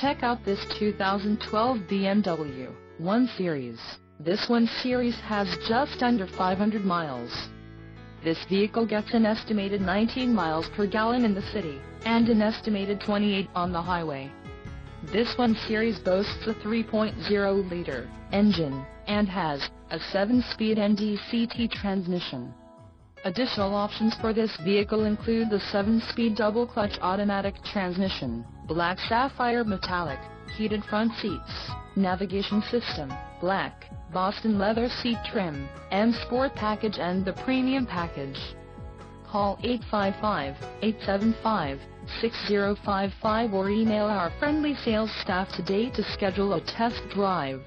Check out this 2012 BMW 1 Series. This 1 Series has just under 500 miles. This vehicle gets an estimated 19 miles per gallon in the city, and an estimated 28 on the highway. This 1 Series boasts a 3.0-liter engine, and has a 7-speed M DCT transmission. Additional options for this vehicle include the 7-speed double-clutch automatic transmission, black sapphire metallic, heated front seats, navigation system, black, Boston leather seat trim, M Sport package and the premium package. Call 855-875-6055 or email our friendly sales staff today to schedule a test drive.